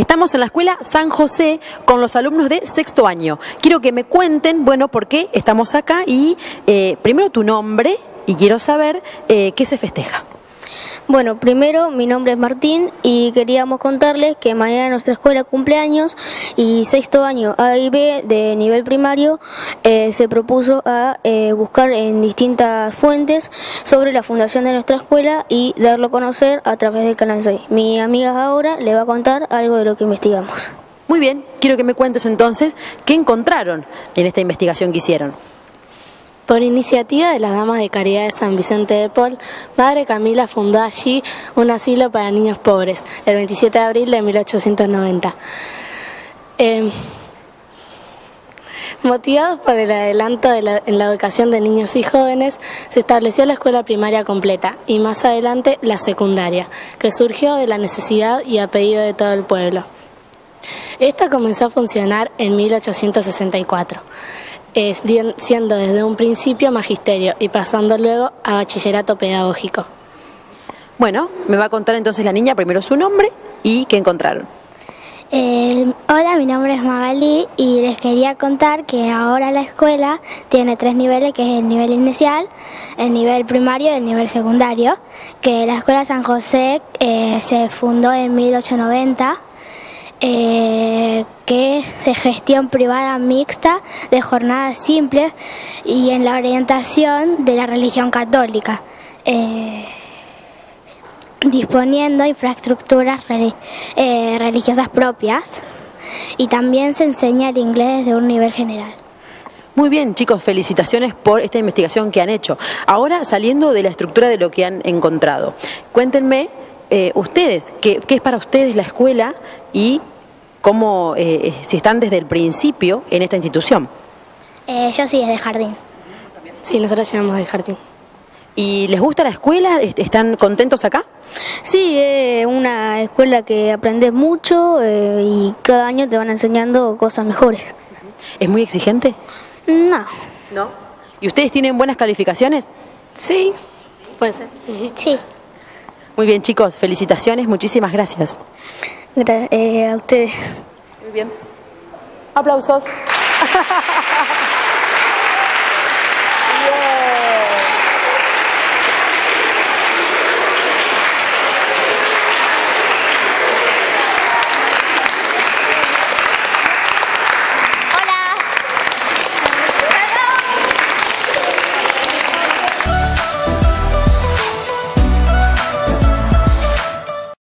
Estamos en la escuela San José con los alumnos de sexto año. Quiero que me cuenten, bueno, por qué estamos acá y eh, primero tu nombre y quiero saber eh, qué se festeja. Bueno, primero mi nombre es Martín y queríamos contarles que mañana nuestra escuela cumpleaños y sexto año A y B de nivel primario eh, se propuso a eh, buscar en distintas fuentes sobre la fundación de nuestra escuela y darlo a conocer a través del canal Soy. Mi amiga ahora le va a contar algo de lo que investigamos. Muy bien, quiero que me cuentes entonces qué encontraron en esta investigación que hicieron. Por iniciativa de las Damas de Caridad de San Vicente de Paul, Madre Camila fundó allí un asilo para niños pobres, el 27 de abril de 1890. Eh, Motivados por el adelanto de la, en la educación de niños y jóvenes, se estableció la escuela primaria completa y más adelante la secundaria, que surgió de la necesidad y a pedido de todo el pueblo. Esta comenzó a funcionar en 1864 siendo desde un principio magisterio y pasando luego a bachillerato pedagógico. Bueno, me va a contar entonces la niña primero su nombre y qué encontraron. Eh, hola, mi nombre es Magali y les quería contar que ahora la escuela tiene tres niveles, que es el nivel inicial, el nivel primario y el nivel secundario, que la escuela San José eh, se fundó en 1890 eh, que es de gestión privada mixta, de jornada simple y en la orientación de la religión católica, eh, disponiendo infraestructuras eh, religiosas propias y también se enseña el inglés desde un nivel general. Muy bien, chicos, felicitaciones por esta investigación que han hecho. Ahora, saliendo de la estructura de lo que han encontrado, cuéntenme ustedes, ¿qué, ¿qué, es para ustedes la escuela y cómo, eh, eh, si están desde el principio en esta institución. Eh, yo sí, desde jardín. Sí, nosotros llamamos del jardín. ¿Y les gusta la escuela? ¿Están contentos acá? Sí, es una escuela que aprendes mucho y cada año te van enseñando cosas mejores. ¿Es muy exigente? No. ¿No? ¿Y ustedes tienen buenas calificaciones? Sí, puede ser. Sí. Muy bien, chicos, felicitaciones, muchísimas gracias. Gracias eh, a ustedes. Muy bien. Aplausos.